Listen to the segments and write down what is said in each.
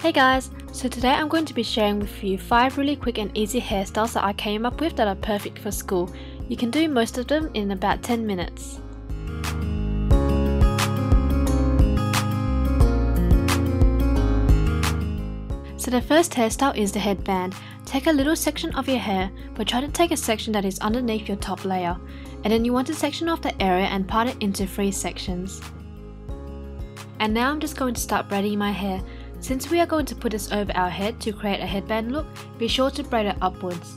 Hey guys, so today I'm going to be sharing with you 5 really quick and easy hairstyles that I came up with that are perfect for school. You can do most of them in about 10 minutes. So the first hairstyle is the headband. Take a little section of your hair, but try to take a section that is underneath your top layer, and then you want to section off the area and part it into three sections. And now I'm just going to start braiding my hair. Since we are going to put this over our head to create a headband look, be sure to braid it upwards.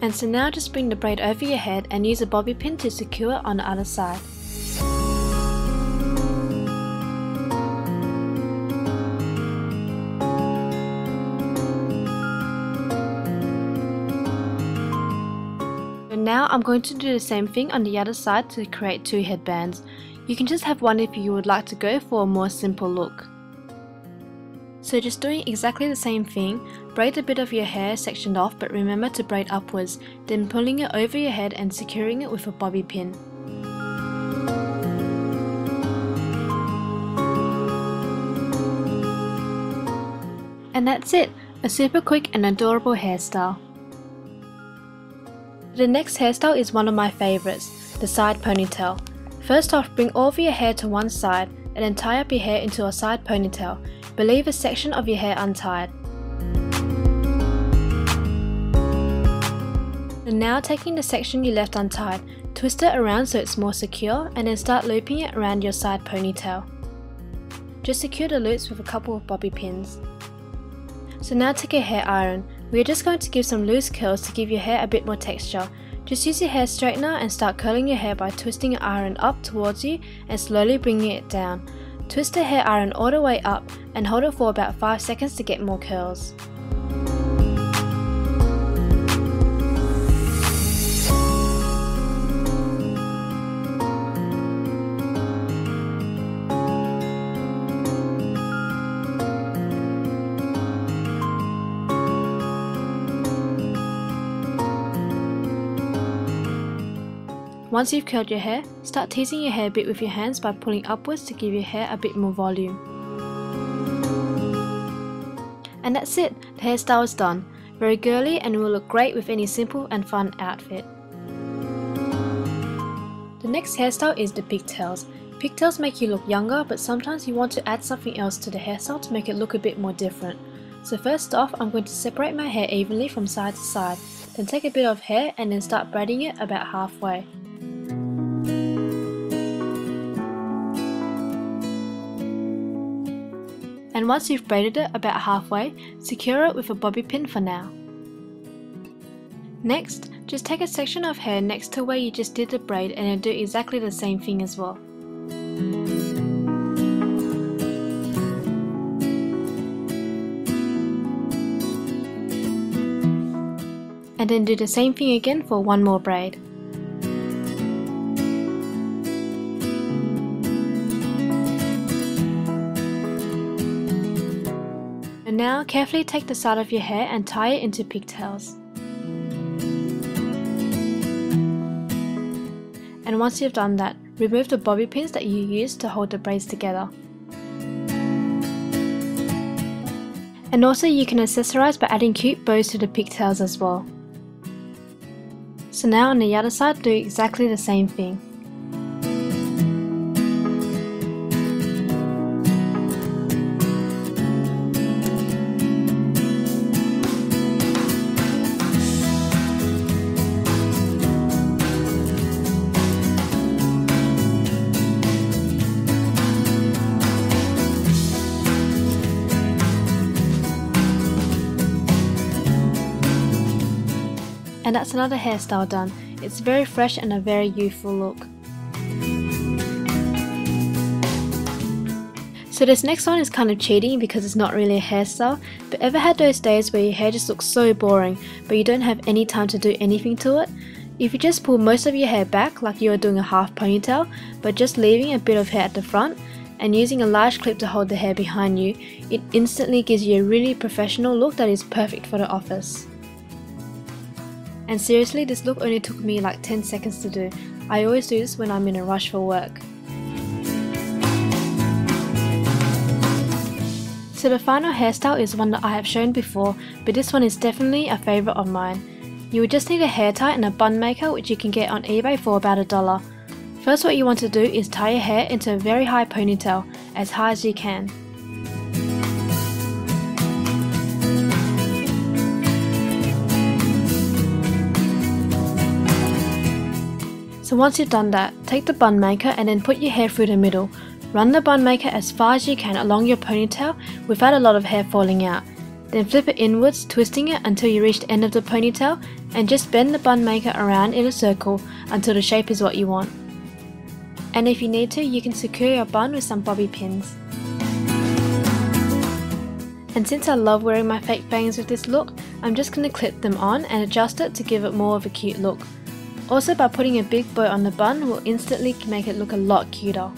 And so now just bring the braid over your head and use a bobby pin to secure it on the other side. Now I'm going to do the same thing on the other side to create two headbands. You can just have one if you would like to go for a more simple look. So just doing exactly the same thing, braid a bit of your hair sectioned off but remember to braid upwards, then pulling it over your head and securing it with a bobby pin. And that's it, a super quick and adorable hairstyle. The next hairstyle is one of my favorites, the side ponytail. First off, bring all of your hair to one side and then tie up your hair into a side ponytail, but leave a section of your hair untied. And now taking the section you left untied, twist it around so it's more secure and then start looping it around your side ponytail. Just secure the loops with a couple of bobby pins. So now take a hair iron, we are just going to give some loose curls to give your hair a bit more texture. Just use your hair straightener and start curling your hair by twisting your iron up towards you and slowly bringing it down. Twist the hair iron all the way up and hold it for about 5 seconds to get more curls. Once you've curled your hair, start teasing your hair a bit with your hands by pulling upwards to give your hair a bit more volume. And that's it, the hairstyle is done. Very girly and will look great with any simple and fun outfit. The next hairstyle is the pigtails. Pigtails make you look younger but sometimes you want to add something else to the hairstyle to make it look a bit more different. So first off, I'm going to separate my hair evenly from side to side, then take a bit of hair and then start braiding it about halfway. And once you've braided it about halfway, secure it with a bobby pin for now. Next, just take a section of hair next to where you just did the braid and then do exactly the same thing as well. And then do the same thing again for one more braid. Now carefully take the side of your hair and tie it into pigtails. And once you've done that, remove the bobby pins that you used to hold the braids together. And also you can accessorize by adding cute bows to the pigtails as well. So now on the other side do exactly the same thing. And that's another hairstyle done. It's very fresh and a very youthful look. So this next one is kind of cheating because it's not really a hairstyle, but ever had those days where your hair just looks so boring, but you don't have any time to do anything to it? If you just pull most of your hair back like you are doing a half ponytail, but just leaving a bit of hair at the front, and using a large clip to hold the hair behind you, it instantly gives you a really professional look that is perfect for the office. And seriously, this look only took me like 10 seconds to do. I always do this when I'm in a rush for work. So the final hairstyle is one that I have shown before, but this one is definitely a favourite of mine. You will just need a hair tie and a bun maker which you can get on eBay for about a dollar. First what you want to do is tie your hair into a very high ponytail, as high as you can. So once you've done that, take the bun maker and then put your hair through the middle. Run the bun maker as far as you can along your ponytail without a lot of hair falling out. Then flip it inwards, twisting it until you reach the end of the ponytail and just bend the bun maker around in a circle until the shape is what you want. And if you need to, you can secure your bun with some bobby pins. And since I love wearing my fake bangs with this look, I'm just going to clip them on and adjust it to give it more of a cute look. Also by putting a big bow on the bun will instantly make it look a lot cuter.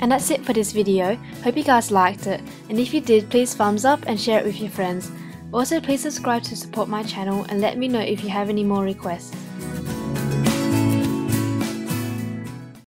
And that's it for this video, hope you guys liked it, and if you did please thumbs up and share it with your friends. Also please subscribe to support my channel and let me know if you have any more requests.